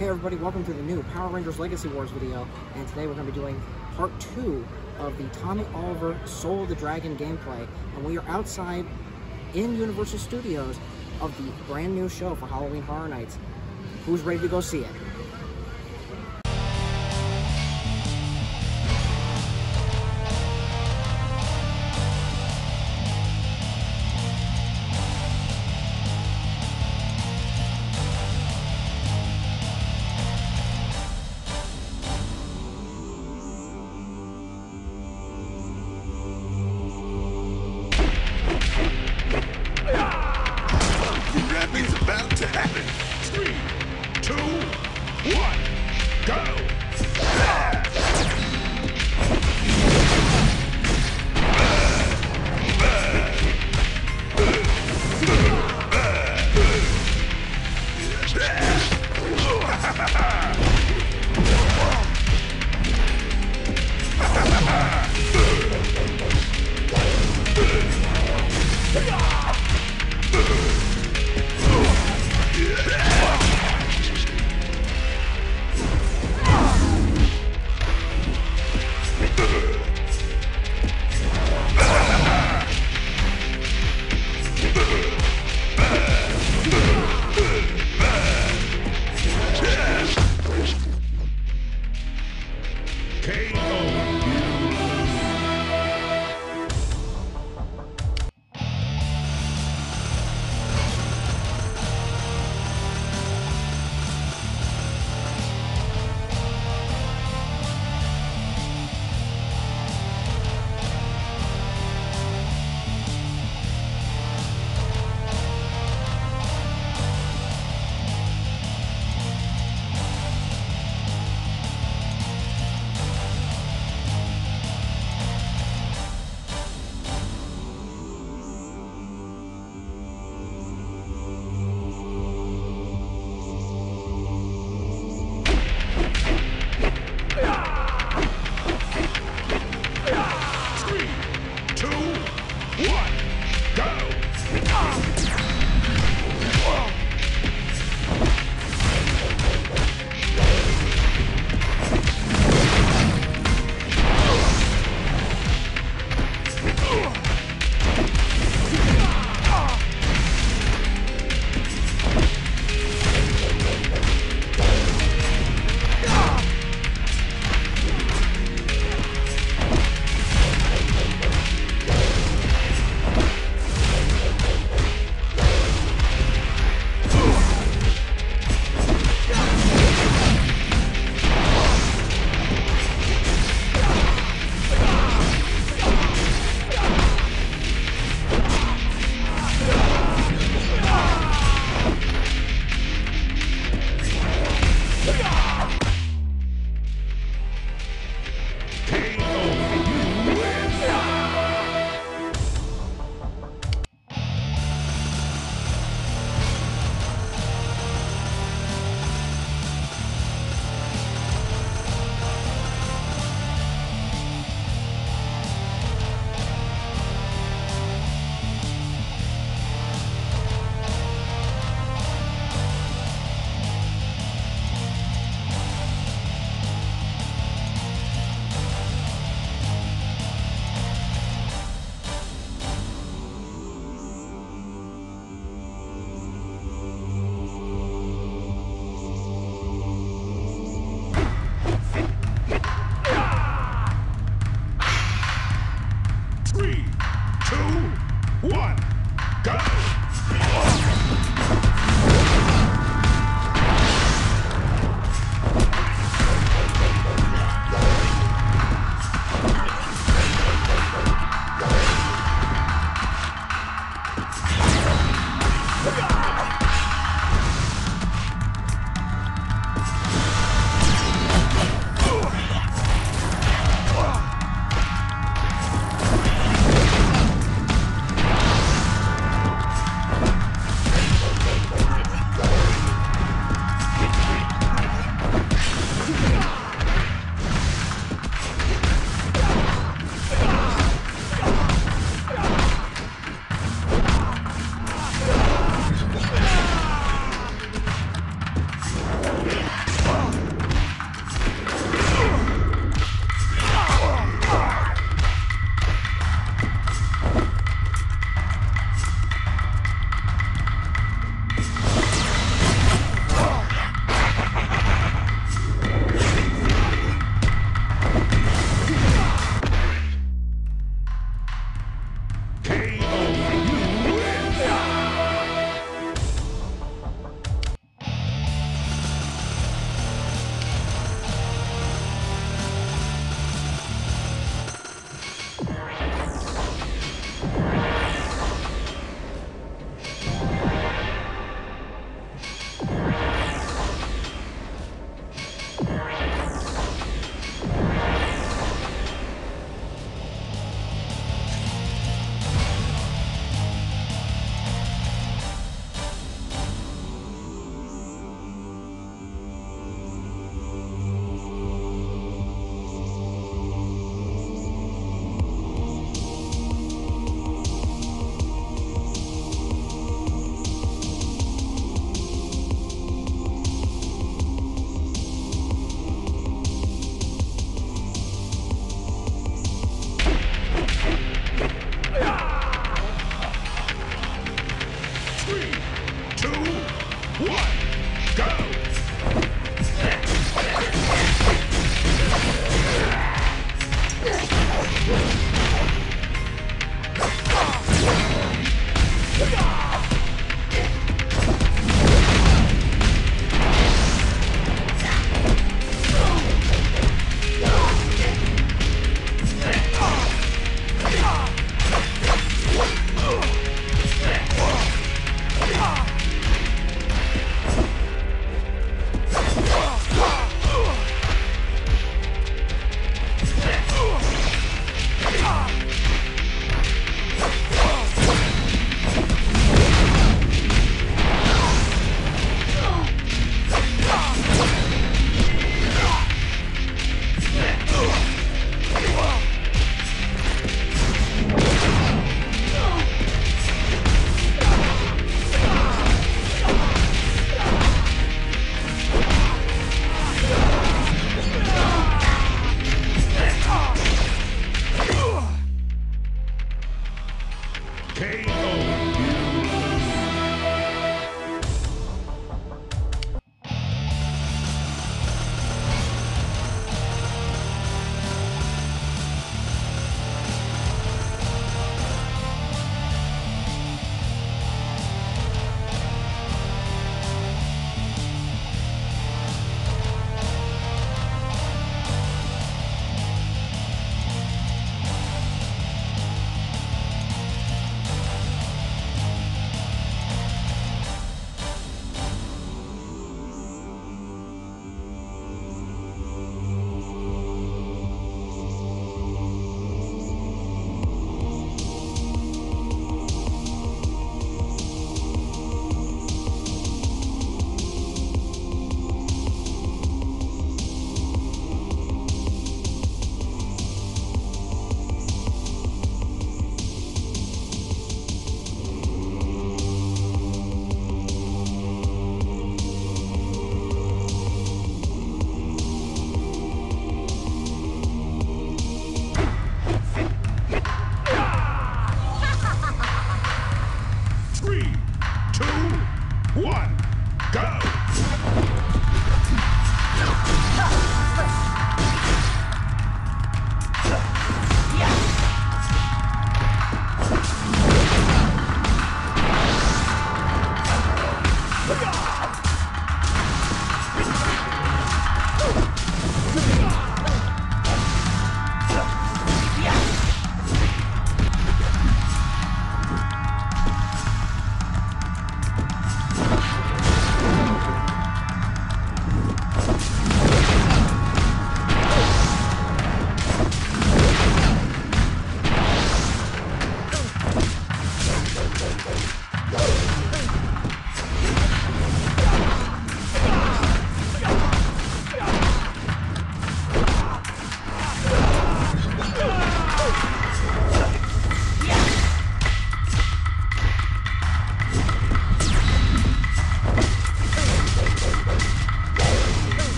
Hey everybody, welcome to the new Power Rangers Legacy Wars video, and today we're going to be doing part 2 of the Tommy Oliver Soul of the Dragon gameplay, and we are outside in Universal Studios of the brand new show for Halloween Horror Nights. Who's ready to go see it? Ha ha!